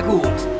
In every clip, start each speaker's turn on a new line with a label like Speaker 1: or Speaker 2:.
Speaker 1: Sehr gut.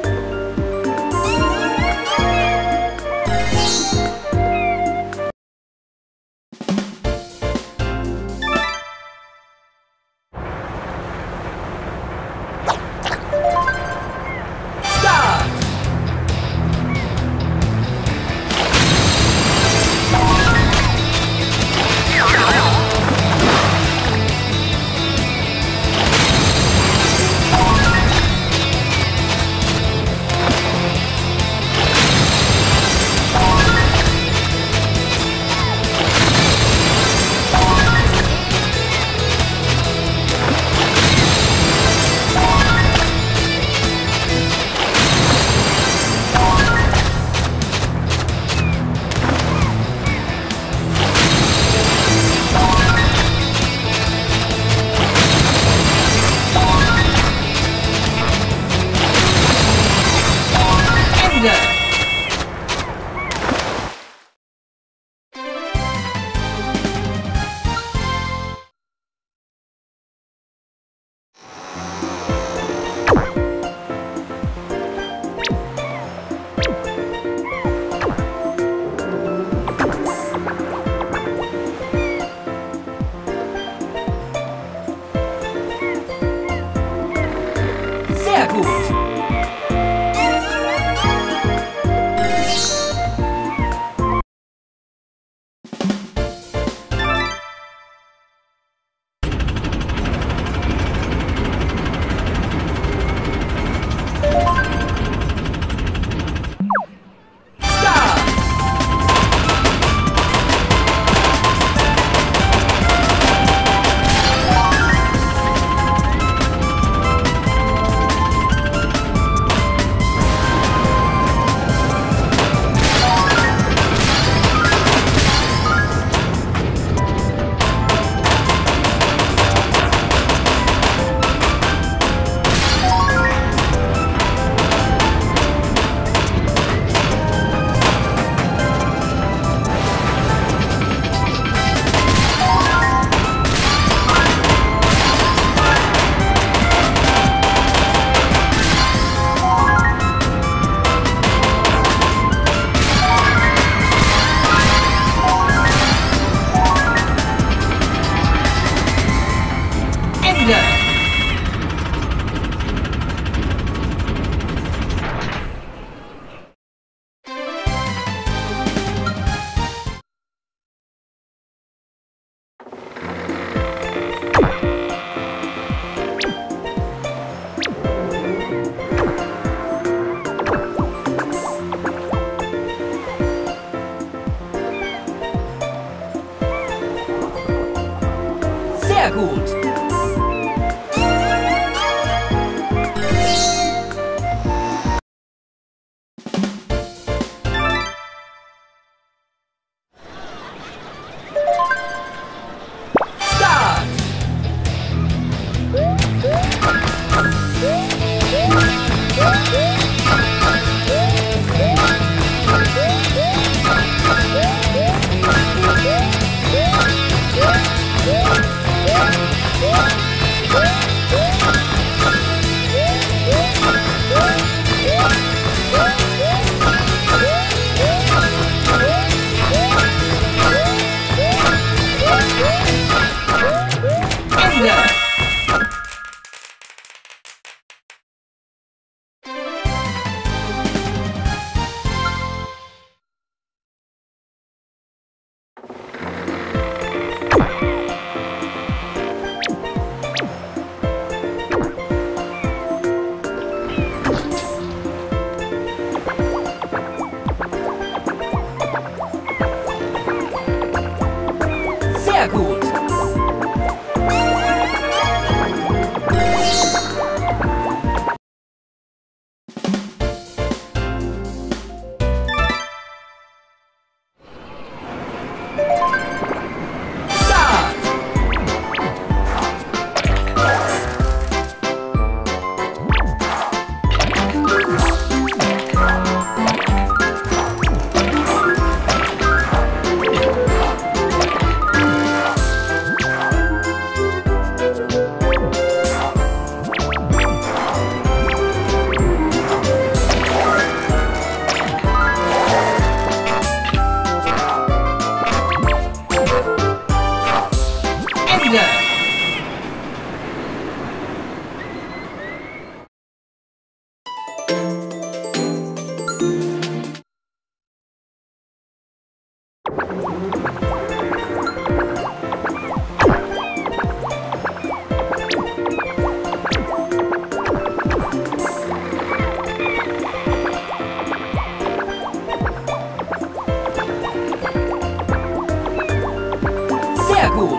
Speaker 1: Diego.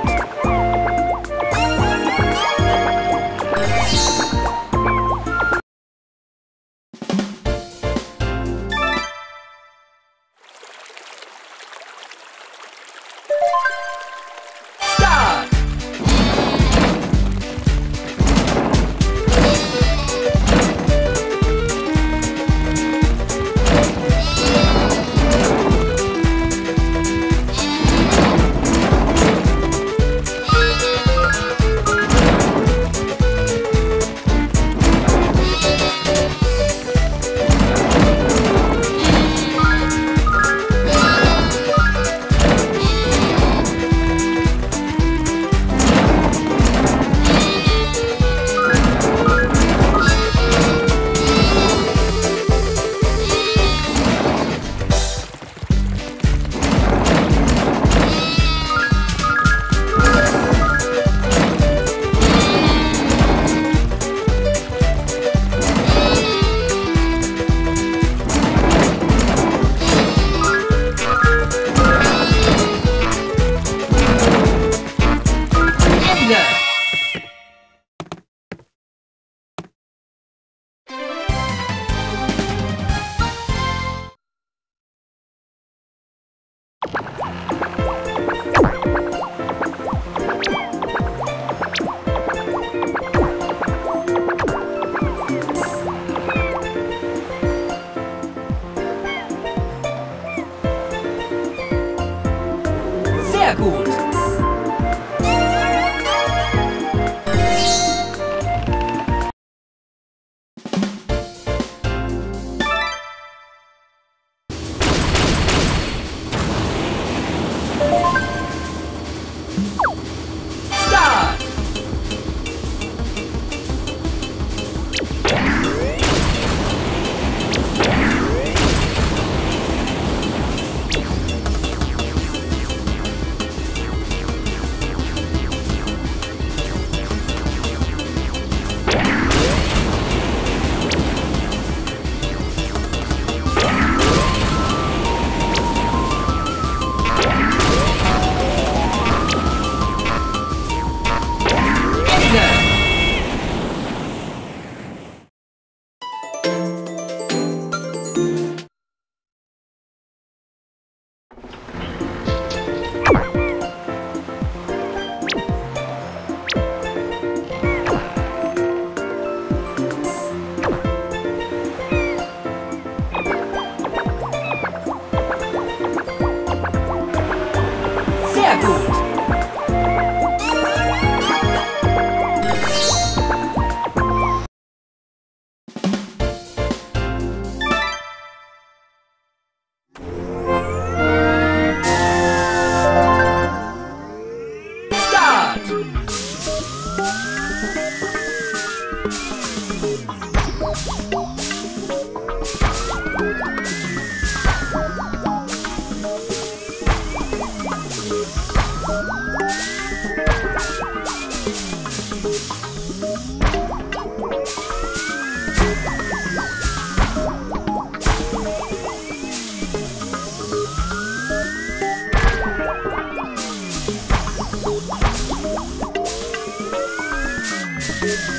Speaker 1: Thank you.